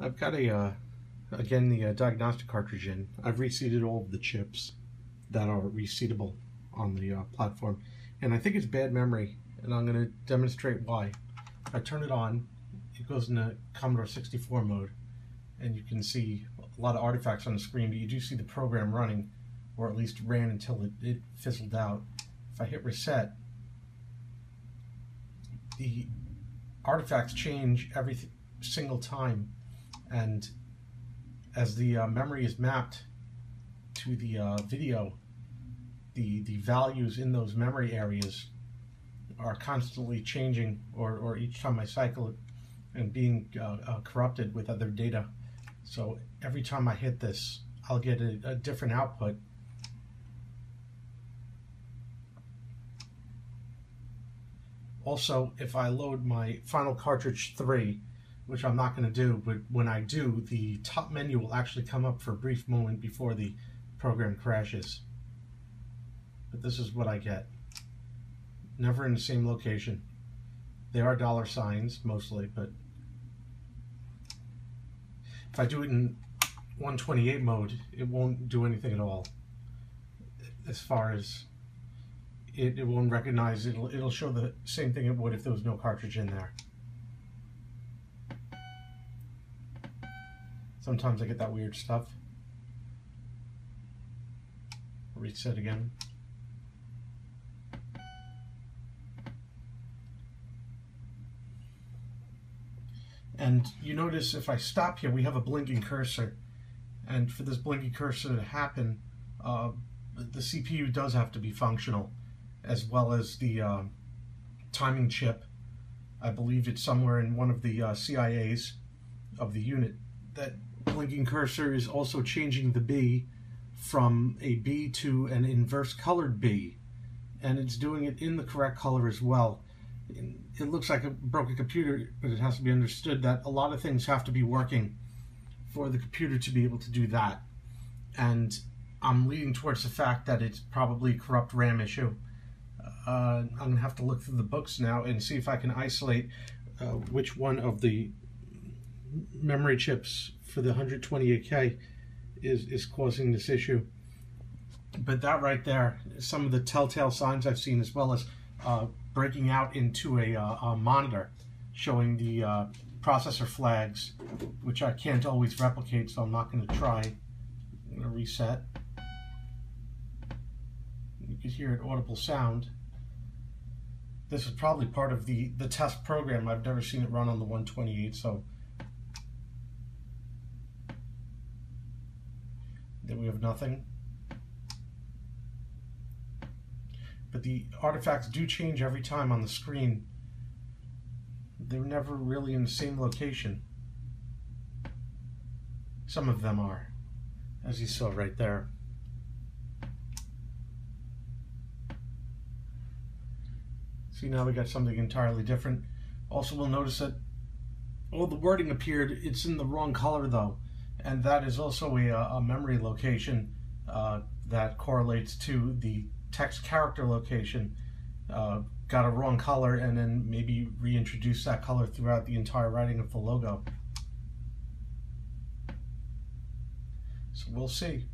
I've got a, uh, again, the uh, diagnostic cartridge in. I've reseated all of the chips that are reseatable on the uh, platform. And I think it's bad memory, and I'm going to demonstrate why. If I turn it on, it goes into Commodore 64 mode, and you can see a lot of artifacts on the screen, but you do see the program running, or at least ran until it, it fizzled out. If I hit reset, the artifacts change every single time and as the uh, memory is mapped to the uh, video, the the values in those memory areas are constantly changing, or, or each time I cycle it, and being uh, uh corrupted with other data. So every time I hit this, I'll get a, a different output. Also, if I load my final cartridge 3, which I'm not going to do, but when I do, the top menu will actually come up for a brief moment before the program crashes. But this is what I get. Never in the same location. They are dollar signs, mostly, but if I do it in 128 mode, it won't do anything at all. As far as it, it won't recognize, it'll, it'll show the same thing it would if there was no cartridge in there. Sometimes I get that weird stuff. Reset again. And you notice if I stop here, we have a blinking cursor. And for this blinking cursor to happen, uh, the CPU does have to be functional, as well as the uh, timing chip. I believe it's somewhere in one of the uh, CIAs of the unit that blinking cursor is also changing the B from a B to an inverse colored B. And it's doing it in the correct color as well. It looks like a broken computer, but it has to be understood that a lot of things have to be working for the computer to be able to do that. And I'm leaning towards the fact that it's probably a corrupt RAM issue. Uh, I'm going to have to look through the books now and see if I can isolate uh, which one of the memory chips for the 128K is, is causing this issue. But that right there, some of the telltale signs I've seen as well as uh, breaking out into a, uh, a monitor showing the uh, processor flags, which I can't always replicate, so I'm not going to try. I'm going to reset. You can hear an audible sound. This is probably part of the, the test program. I've never seen it run on the 128, so then we have nothing. But the artifacts do change every time on the screen. They're never really in the same location. Some of them are, as you saw right there. See now we got something entirely different. Also we'll notice that all the wording appeared, it's in the wrong color though and that is also a, a memory location uh, that correlates to the text character location. Uh, got a wrong color and then maybe reintroduce that color throughout the entire writing of the logo. So we'll see.